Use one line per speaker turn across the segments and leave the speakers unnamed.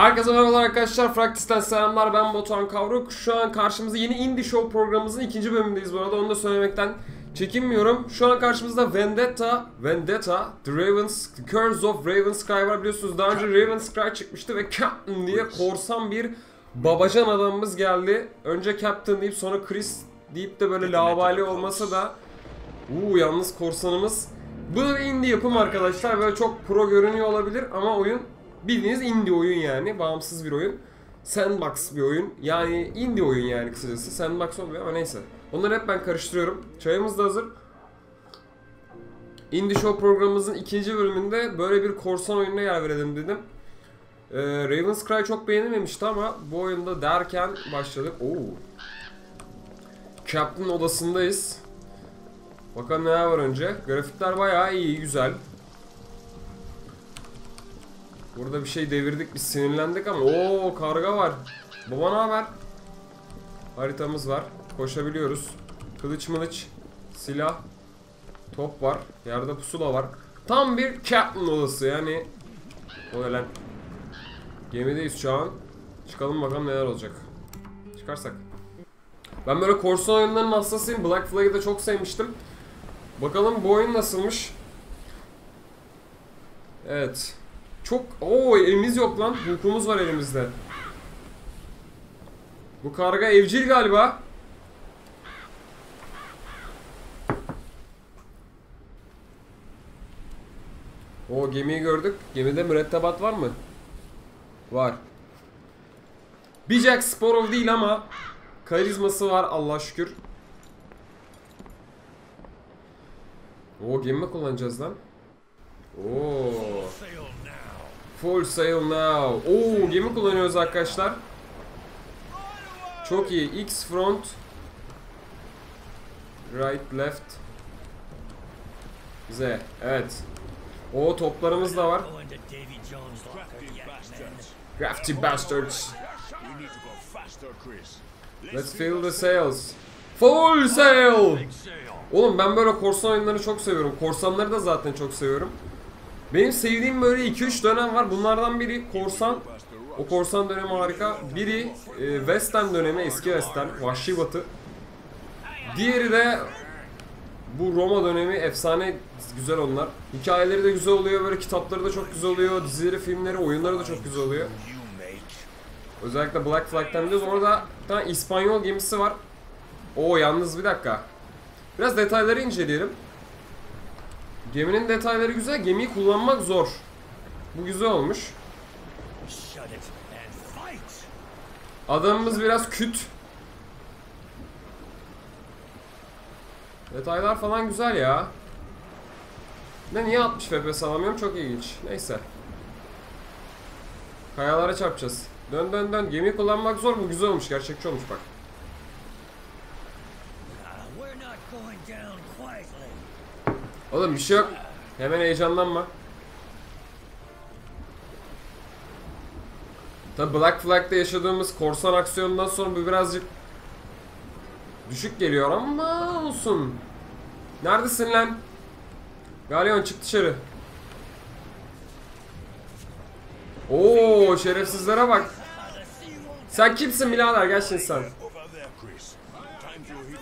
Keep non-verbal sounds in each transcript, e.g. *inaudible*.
Herkese merhabalar arkadaşlar. Fraktis'ten selamlar. Ben Batuhan Kavruk. Şu an karşımızda yeni Indie Show programımızın ikinci bölümündeyiz bu arada. Onu da söylemekten çekinmiyorum. Şu an karşımızda Vendetta, Vendetta, The Ravens, The Curse of Ravensky var biliyorsunuz. Daha önce Ravensky çıkmıştı ve Captain diye korsan bir babacan adamımız geldi. Önce Captain deyip sonra Chris deyip de böyle lavali olmasa da Uuu yalnız korsanımız. Bu da indie yapım arkadaşlar. Böyle çok pro görünüyor olabilir ama oyun bildiğiniz indie oyun yani. Bağımsız bir oyun. Sandbox bir oyun. Yani indie oyun yani kısacası. Sandbox olmuyor ama neyse. Onları hep ben karıştırıyorum. Çayımız da hazır. Indie Show programımızın ikinci bölümünde böyle bir korsan oyununa yer verelim dedim. Ee, Raven's Cry çok beğenilmemişti ama bu oyunda derken başladık. Oo. Captain odasındayız. Bakalım neler var önce. Grafikler bayağı iyi, güzel. Burada bir şey devirdik, biz sinirlendik ama o karga var. Baba ne haber? Haritamız var. Koşabiliyoruz. Kılıç mılıç, silah, top var. Yerde pusula var. Tam bir Captain odası yani. O lan? Gemideyiz şu an. Çıkalım bakalım neler olacak. Çıkarsak. Ben böyle korsan oyunlarının hastasıyım. Black Flag'ı da çok sevmiştim. Bakalım bu oyun nasılmış. Evet. Çok... Oo elimiz yok lan. Hukumuz var elimizde. Bu karga evcil galiba. O gemiyi gördük. Gemide mürettebat var mı? Var. Bir Jack Sparrow değil ama karizması var Allah şükür. O gemi mi kullanacağız lan? Oo. Full sail now. Oo gemi kullanıyoruz arkadaşlar. Çok iyi. X front. Right left. Z. Evet. O toplarımız da var. Crafty bastards. Let's fill the sails. Full sail. Oğlum ben böyle korsan oyunlarını çok seviyorum. Korsanları da zaten çok seviyorum. Benim sevdiğim böyle 2-3 dönem var. Bunlardan biri korsan. O korsan dönemi harika. Biri e, western dönemi, eski western, vahşi batı. Diğeri de bu Roma dönemi efsane güzel onlar. Hikayeleri de güzel oluyor, böyle kitapları da çok güzel oluyor. Dizileri, filmleri, oyunları da çok güzel oluyor. Özellikle Black Flag'ten biliyoruz. Orada bir tane İspanyol gemisi var. Oo yalnız bir dakika. Biraz detayları inceleyelim. Geminin detayları güzel. Gemiyi kullanmak zor. Bu güzel olmuş. Adamımız biraz küt. Detaylar falan güzel ya. Ne niye 60 FPS alamıyorum çok ilginç. Neyse. Kayalara çarpacağız. Dön dön dön. Gemi kullanmak zor. Bu güzel olmuş. Gerçekçi olmuş bak. Oğlum bir şey yok. Hemen heyecanlanma. Tabi Black Flag'da yaşadığımız korsan aksiyonundan sonra bu birazcık düşük geliyor ama olsun. Neredesin lan? Galyon çık dışarı. Oo şerefsizlere bak. Sen kimsin birader gel şimdi sen.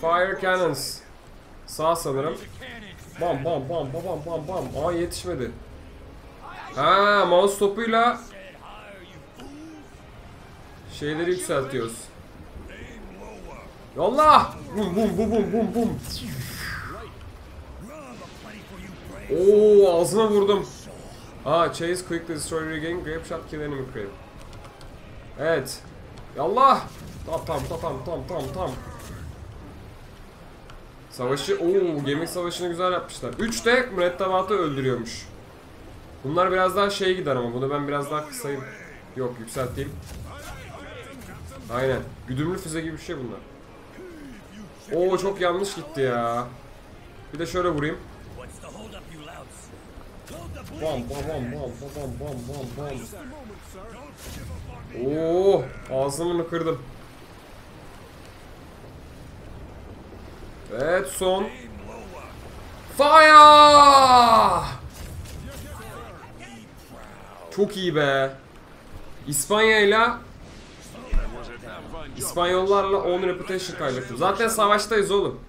Fire cannons. Sağ sanırım. Bam bam bam bam bam bam. Aa yetişmedi. Ha mouse topuyla şeyleri yükseltiyoruz. Yallah! Bum bum bum bum bum bum. Oo ağzına vurdum. Aa chase quick destroy regain grape shot kill enemy crave. Evet. Yallah! Tam tam tam tam tam tam tam. Savaşı, ooo gemi savaşını güzel yapmışlar. 3 de mürettebatı öldürüyormuş. Bunlar biraz daha şey gider ama bunu ben biraz daha kısayım. Yok yükselteyim. Aynen. Güdümlü füze gibi bir şey bunlar. Oo çok yanlış gitti ya. Bir de şöyle vurayım. Bam bam bam bam bam bam bam bam. Oo ağzımı kırdım. Evet son. Fire! Çok iyi be. İspanya'yla İspanyollarla 10 reputation kaybettim. Zaten savaştayız oğlum.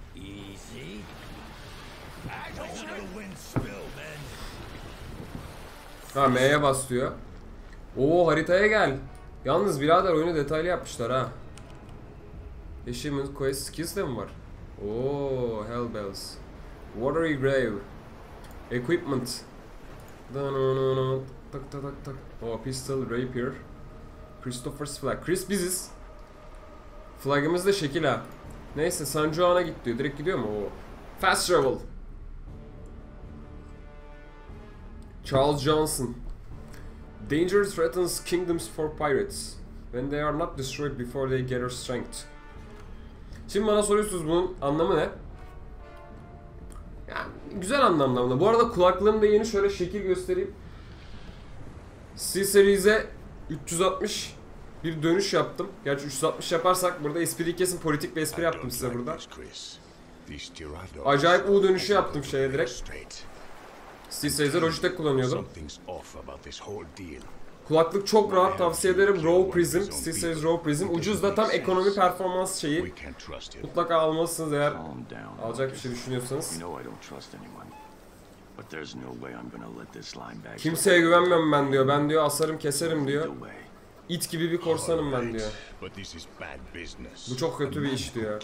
Ha M'ye bas diyor. Oo haritaya gel. Yalnız birader oyunu detaylı yapmışlar ha. Achievement Quest Skills de mi var? Oo Hellbells. Watery Grave. Equipment. Tak tak tak tak. Oh pistol, rapier. Christopher's flag. Chris biziz. Flagımız da şekil ha. Neyse San Juan'a git diyor. Direkt gidiyor mu? Oo. Fast travel. Charles Johnson. Danger threatens kingdoms for pirates. When they are not destroyed before they gather strength. Şimdi bana soruyorsunuz bunun anlamı ne? Yani güzel anlamda. Bu arada kulaklığım da yeni şöyle şekil göstereyim. C-Series'e 360 bir dönüş yaptım. Gerçi 360 yaparsak burada espri kesin politik bir espri yaptım size burada. Acayip U dönüşü yaptım şeye direkt. C-Series'e Logitech kullanıyordum. Kulaklık çok rahat tavsiye ederim. Raw Prism, C-Series Raw Prism. Ucuz da tam ekonomi performans şeyi. Mutlaka almalısınız eğer alacak bir şey düşünüyorsanız. Kimseye güvenmiyorum ben diyor. Ben diyor asarım keserim diyor. İt gibi bir korsanım ben diyor. Bu çok kötü bir iş diyor.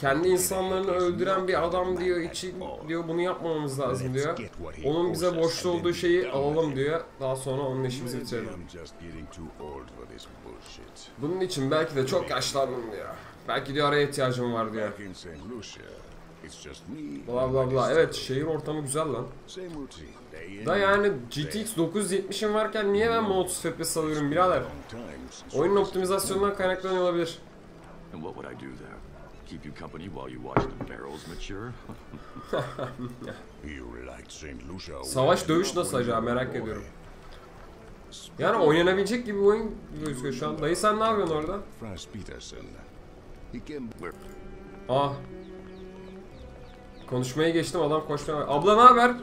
Kendi insanlarını öldüren bir adam diyor için diyor bunu yapmamamız lazım diyor. Onun bize borçlu olduğu şeyi alalım diyor. Daha sonra onun işimizi bitirelim. Bunun için belki de çok yaşlandım diyor. Belki diyor araya ihtiyacım var diyor. Bla bla bla. Evet şehir ortamı güzel lan. Da yani GTX 970'im varken niye ben 30 FPS alıyorum birader? Oyunun optimizasyonundan kaynaklanıyor olabilir.
And what would I do there? Keep you company while you watch the barrels mature? *laughs*
Savaş dövüş nasıl acaba merak ediyorum. Yani oynanabilecek gibi bir oyun gözüküyor şu an. Dayı sen ne yapıyorsun orada?
Franz Peterson. He came
Where?
Aa. Konuşmaya geçtim adam koşmaya Abla ne haber?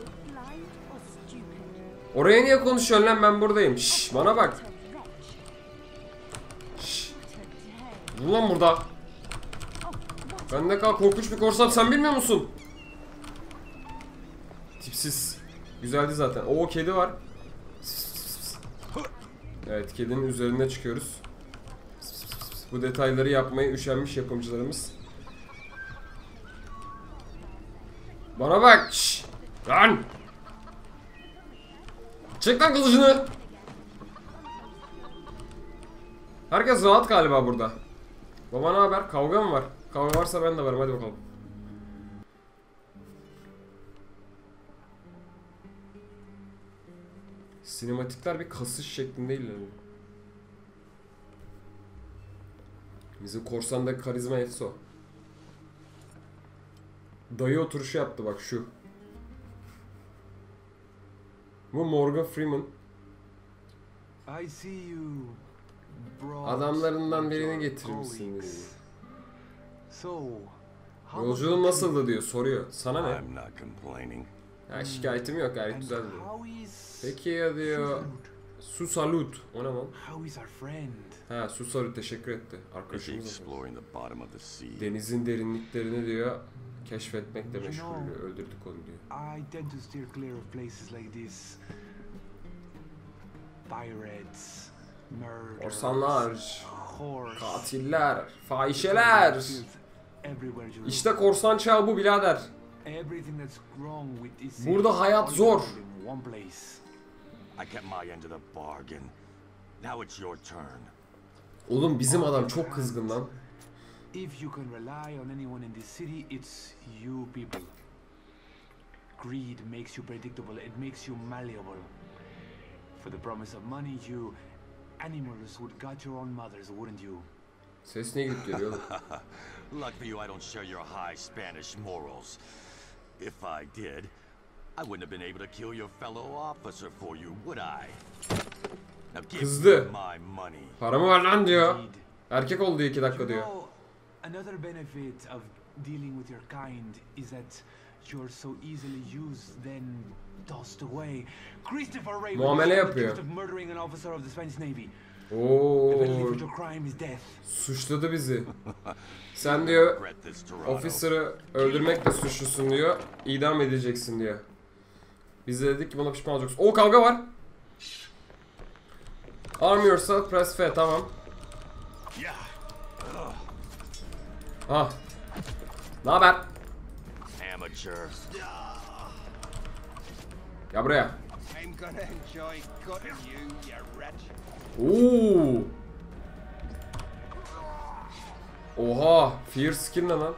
Oraya niye konuşuyorsun lan ben buradayım. Şşş bana bak.
Today.
Dur lan burada. Ben ne kadar korkunç bir korsan sen bilmiyor musun? Tipsiz. Güzeldi zaten. Oo kedi var. Evet kedinin üzerine çıkıyoruz. Bu detayları yapmaya üşenmiş yapımcılarımız. Bana bak. Şşş. Lan. Çek lan kılıcını. Herkes rahat galiba burada. Baba ne haber? Kavga mı var? Kavga varsa ben de varım hadi bakalım. Sinematikler bir kasış şeklinde ilerliyor. Bizim korsandaki karizma efso. Dayı oturuşu yaptı bak şu. Bu Morgan Freeman.
I see you brought
Adamlarından birini getirmişsin dedi. Yolculuğun nasıldı diyor soruyor. Sana ne? Ya şikayetim yok gayet güzel diyor. Peki ya diyor. Su salut. O ne lan? Ha su salut teşekkür etti. Arkadaşımız. Denizin derinliklerini diyor keşfetmekle
You
meşgul
know-
diyor. Öldürdük onu diyor.
I tend to steer clear of places like this. Pirates,
Korsanlar, katiller, fahişeler. İşte korsan çağı bu birader. Burada hayat zor. Oğlum bizim adam çok kızgın lan.
If you can rely on anyone in this city, it's you people. Greed makes you predictable, it makes you malleable. For the promise of money, you animals would gut your own mothers, wouldn't you?
Ses niye gidip geliyor? *laughs*
Luck for you I don't share your high Spanish morals. If I did, I wouldn't have been able to kill your fellow officer for you, would I? Now give
Kızdı.
me my money.
Paramı var lan diyor. Erkek oldu iki dakika diyor.
Another benefit of dealing with your kind is that you're so easily used, then tossed away. Christopher Ray
Muamele yapıyor.
of murdering an officer of the Spanish Navy.
Oo,
penalty for your crime is death.
suçladı bizi. *laughs* Sen diyor officer'ı öldürmekle suçlusun diyor. İdam edeceksin diyor. Biz de dedik ki buna pişman olacaksın. O kavga var. Arm yourself, press F tamam. Ah. Ne haber?
Amateur.
Ya buraya. Oo. Oha, fear skin ne lan?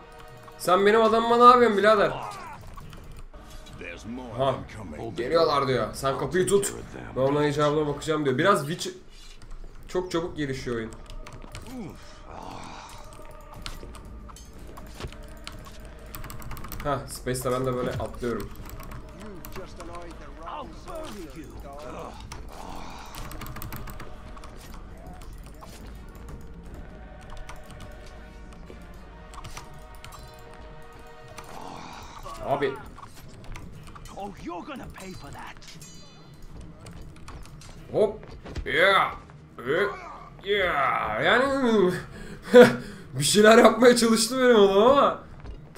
Sen benim adamıma ne yapıyorsun birader? Ha. Geliyorlar diyor. Sen kapıyı tut. Ben onların icabına bakacağım diyor. Biraz witch... Çok çabuk gelişiyor oyun. Ha, Space'te ben de böyle atlıyorum. Abi
Oh, you're gonna pay for that.
hop. Yeah. Yeah. Yani *laughs* bir şeyler yapmaya çalıştı benim adam ama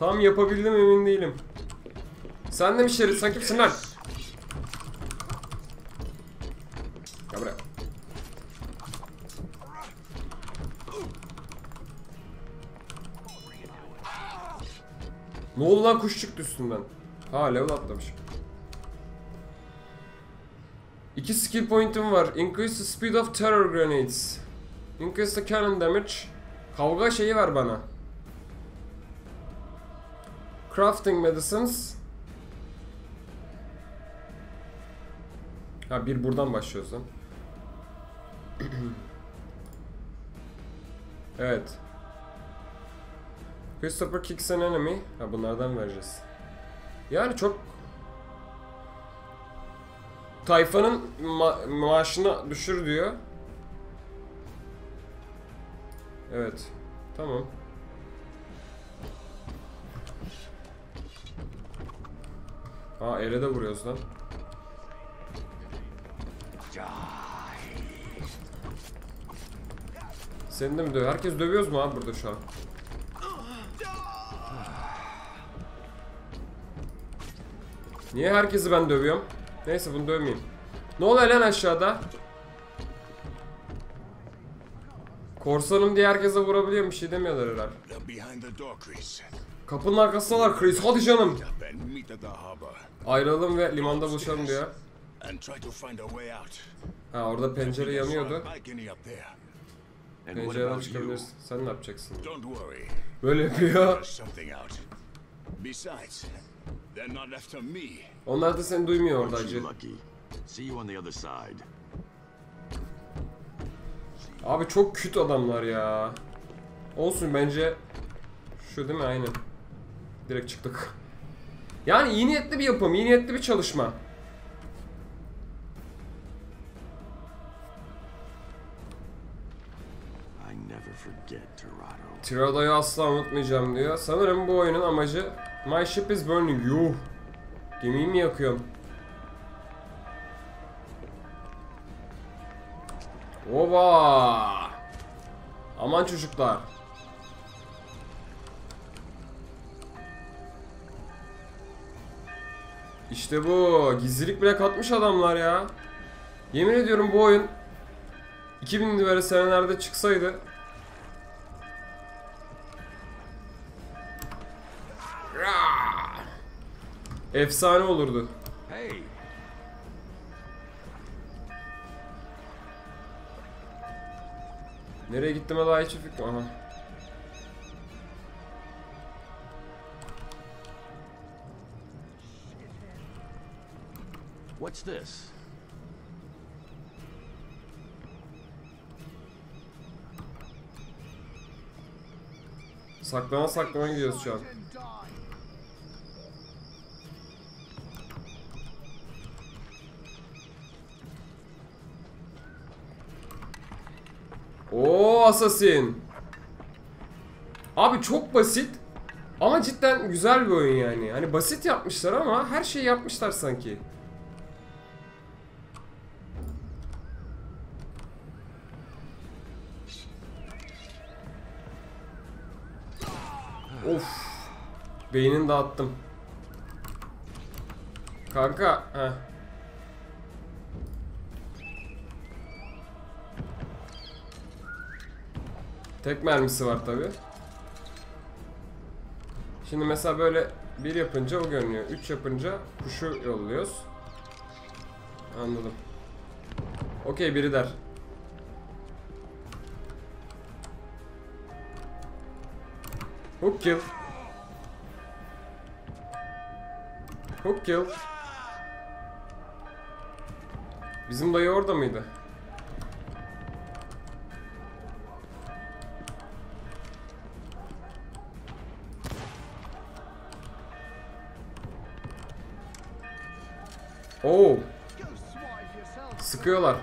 tam yapabildim emin değilim. Sen de mi şerit? Sen kimsin lan? Gel buraya. Ne oldu lan kuş çıktı üstünden. Ha level atlamış. İki skill point'im var. Increase the speed of terror grenades. Increase the cannon damage. Kavga şeyi ver bana. Crafting medicines. Ha bir buradan başlıyoruz lan. *clears throat* evet. Christopher kicks an enemy. Ha bunlardan vereceğiz. Yani çok tayfanın ma- maaşını düşür diyor. Evet. Tamam. Aa ele de vuruyoruz lan. Seni de mi dövüyor? Herkes dövüyoruz mu abi burada şu an? Niye herkesi ben dövüyorum? Neyse bunu dövmeyeyim. Ne oluyor lan aşağıda? Korsanım diye herkese vurabiliyorum bir şey demiyorlar herhalde. Kapının arkasındalar Chris hadi canım. Ayrılalım ve limanda buluşalım diyor. Ha orada pencere yanıyordu. Pencereden çıkabilirsin. Sen ne yapacaksın? Böyle yapıyor. Onlar da seni duymuyor orada acı. Abi çok küt adamlar ya. Olsun bence şu değil mi aynen. Direkt çıktık. Yani iyi niyetli bir yapım, iyi niyetli bir çalışma. Tirado'yu asla unutmayacağım diyor. Sanırım bu oyunun amacı My ship is burning. Yuh. Gemiyi mi yakıyorum? Oba! Aman çocuklar. İşte bu. Gizlilik bile katmış adamlar ya. Yemin ediyorum bu oyun 2000'li böyle senelerde çıksaydı Efsane olurdu.
Hey,
Nereye gittiğime daha hiçbir fikrim. Aha.
What's this?
Saklana saklana gidiyoruz şu an. Oo assassin. Abi çok basit. Ama cidden güzel bir oyun yani. Hani basit yapmışlar ama her şeyi yapmışlar sanki. Of. Beynini dağıttım. Kanka, heh. Tek mermisi var tabi. Şimdi mesela böyle bir yapınca o görünüyor. Üç yapınca kuşu yolluyoruz. Anladım. Okey biri der. Hook kill. Hook kill. Bizim dayı orada mıydı? Oo, sıkıyorlar.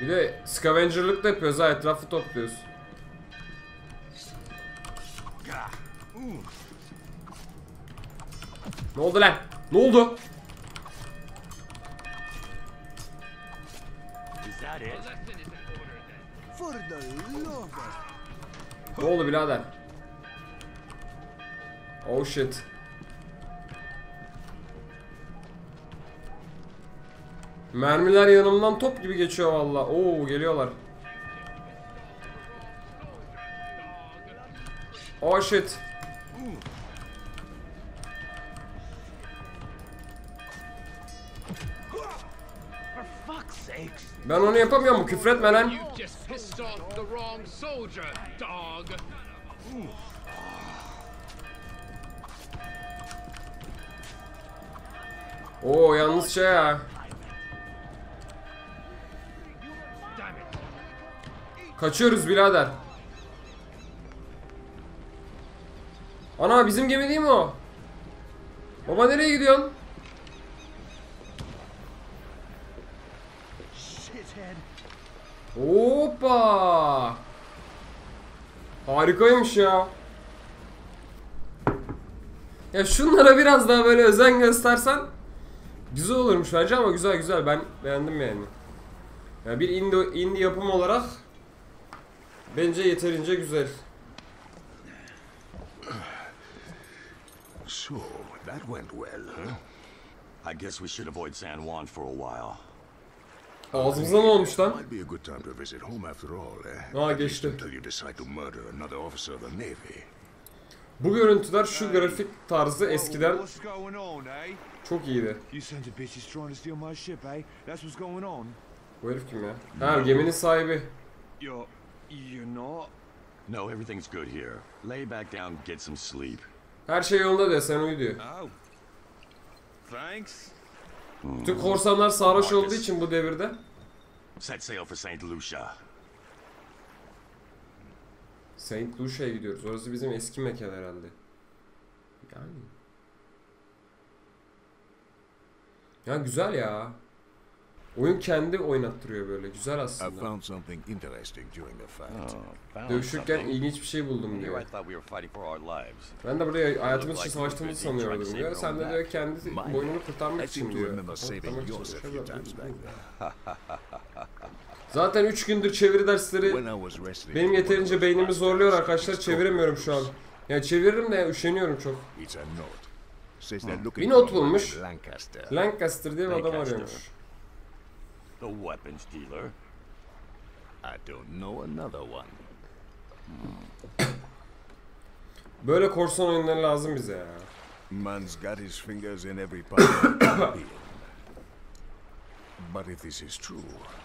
Bir de scavenger'lık da yapıyoruz ha etrafı topluyoruz. Ne oldu lan? Ne oldu? Ne oldu birader? Oh shit. Mermiler yanımdan top gibi geçiyor valla. Oo geliyorlar. Oh shit. Ben onu yapamıyorum küfretme lan. Oo yalnız şey ya. Kaçıyoruz birader. Ana bizim gemi değil mi o? Baba nereye gidiyorsun? Hoppa! Harikaymış ya. Ya şunlara biraz daha böyle özen göstersen güzel olurmuş bence ama güzel güzel ben beğendim yani. Ya bir indie, indie yapım olarak bence yeterince güzel.
So, that went well, huh?
I guess we should avoid San Juan for a while.
Ağzımıza ne olmuş lan?
Eh?
Ah,
least
geçti. Bu görüntüler şu grafik tarzı eskiden
eh?
çok iyiydi.
Eh? That's what's going on.
Bu herif kim ya? Ha geminin sahibi.
No, everything's good here. Lay back down, get some sleep.
Her şey yolunda diyor sen uyu diyor.
Oh. Thanks.
Bütün korsanlar sarhoş olduğu için bu devirde
Set sail for St. Lucia.
Saint Lucia'ya gidiyoruz. Orası bizim eski mekan herhalde. Yani. Ya güzel ya. Oyun kendi oynattırıyor böyle. Güzel aslında.
found
Dövüşürken ilginç bir şey buldum diyor. Ben de buraya hayatımız için savaştığımızı sanıyordum diyor. Sen de diyor kendi boynunu kurtarmak için diyor. Kurtarmak için
there.
Zaten 3 gündür çeviri dersleri benim yeterince beynimi zorluyor arkadaşlar. Çeviremiyorum şu an. Ya çeviririm de üşeniyorum çok.
They're
Bir not bulmuş.
Lancaster.
Diye bir adam arıyormuş.
The weapons dealer.
I don't know another one.
Böyle korsan oyunları lazım bize ya.
Man's got his fingers in every part of the *coughs* Caribbean. But if this is true,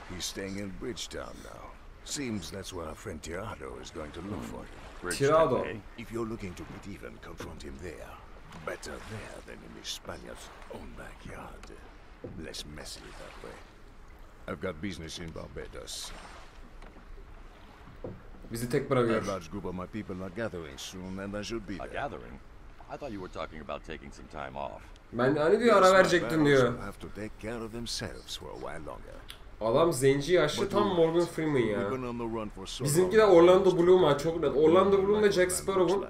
he's staying in Bridgetown now. Seems that's where our friend Tirado is going to look for him.
Bridgetown,
Tirado.
eh?
If you're looking to get even, confront him there. Better there than in the Spaniard's own backyard. Less messy that way. I've got business in Barbados.
Bizi tek
A
bırakıyor.
large group of my people are gathering soon, and I should be
A
there.
gathering? I thought you were talking about taking some time off.
Ben hani diyor ara
barrels
diyor.
have to take care of themselves for a while longer.
Adam zenci yaşlı tam Morgan Freeman ya. Bizimki de Orlando Bloom ha çok net. Orlando Bloom ve Jack Sparrow'un.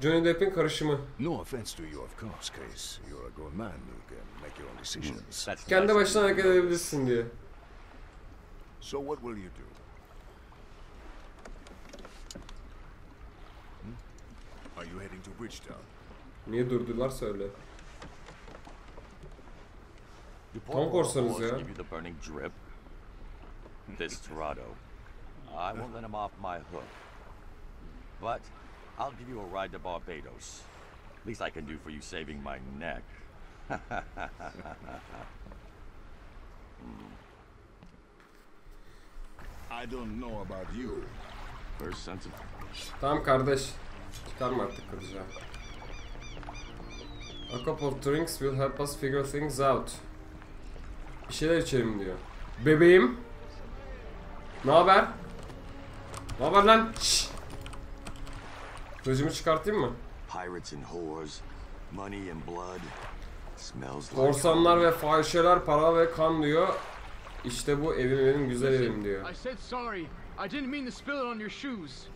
Johnny Depp'in karışımı.
No offense to you, of course, case you're a grown man who can make your own decisions.
That's
Kendi başına hareket edebilirsin diye.
So what will you do? Hmm? Are you heading to Bridgetown?
Niye durdular söyle.
You
Tam
poor
korsanız
horse
ya.
give you the burning drip. This Torado. I won't let him off my hook. But I'll give you a ride to Barbados. Least I can do for you saving my neck. *laughs*
I don't know about you.
First sense of
Tamam kardeş. Çıkarma artık kılıcı. A cup of drinks will help us figure things out. Bir şeyler içelim diyor. Bebeğim. Ne haber? Ne haber lan? Şşş. Kılıcımı çıkartayım mı?
pirates and whores, money and blood. Smells like
Korsanlar ve fahişeler, para ve kan diyor. İşte bu evim benim güzel evim diyor.
I said sorry. I didn't mean to spill it on your shoes.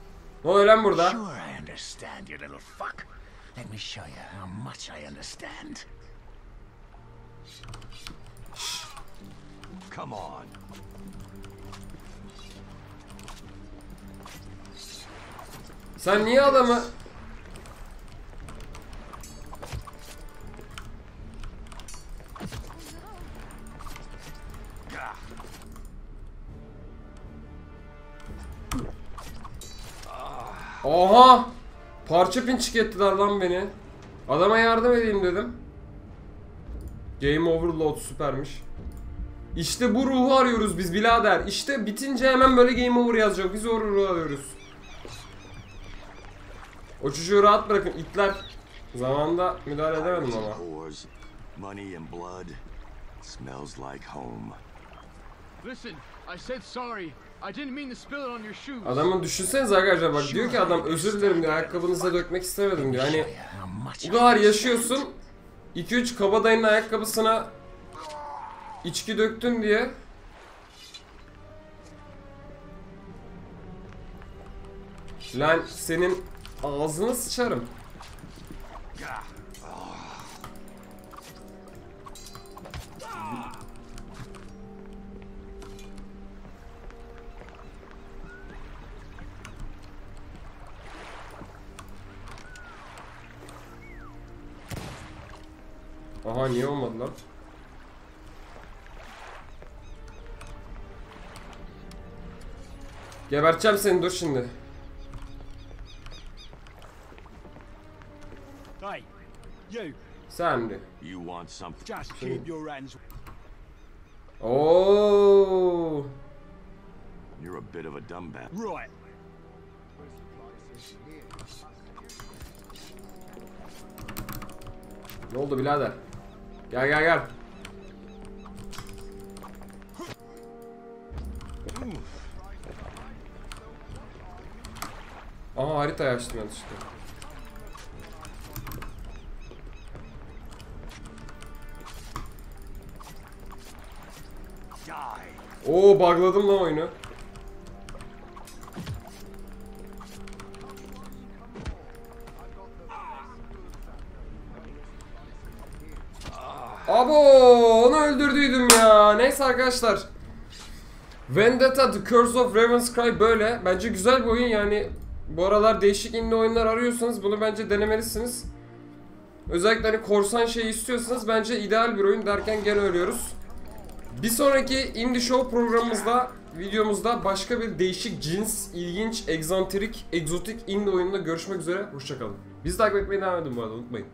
Ne oluyor lan burada?
Sure, I understand, you little fuck. Let me show you how much I understand.
Come on.
Sen niye adamı... Oha! Parça pinçik ettiler lan beni. Adama yardım edeyim dedim. Game Overload süpermiş. İşte bu ruhu arıyoruz biz birader. İşte bitince hemen böyle Game Over yazacak. Biz o ruhu arıyoruz. O çocuğu rahat bırakın itler. Zamanında müdahale edemedim ama.
Smells like home.
Adamın düşünsenize arkadaşlar bak diyor ki adam özür dilerim diyor ayakkabınıza dökmek istemedim diyor. Hani bu kadar yaşıyorsun 2-3 kabadayının ayakkabısına içki döktün diye Lan senin ağzını sıçarım. Aha niye olmadı lan? Geberteceğim seni dur şimdi.
Hey, you,
Sen de.
You want something?
just keep your hands.
Oo.
You're a bit of a dumbass.
Right.
Ne oldu birader? Gel gel gel. Aha haritayı açtım yanlışlıkla. Oo bugladım lan oyunu. Abo onu öldürdüydüm ya. Neyse arkadaşlar. Vendetta The Curse of Raven's Cry böyle. Bence güzel bir oyun yani. Bu aralar değişik indie oyunlar arıyorsanız bunu bence denemelisiniz. Özellikle hani korsan şey istiyorsanız bence ideal bir oyun derken gene ölüyoruz. Bir sonraki Indie Show programımızda, videomuzda başka bir değişik cins, ilginç, egzantrik, egzotik indie oyununda görüşmek üzere. Hoşçakalın. Bizi takip etmeye devam edin bu arada unutmayın.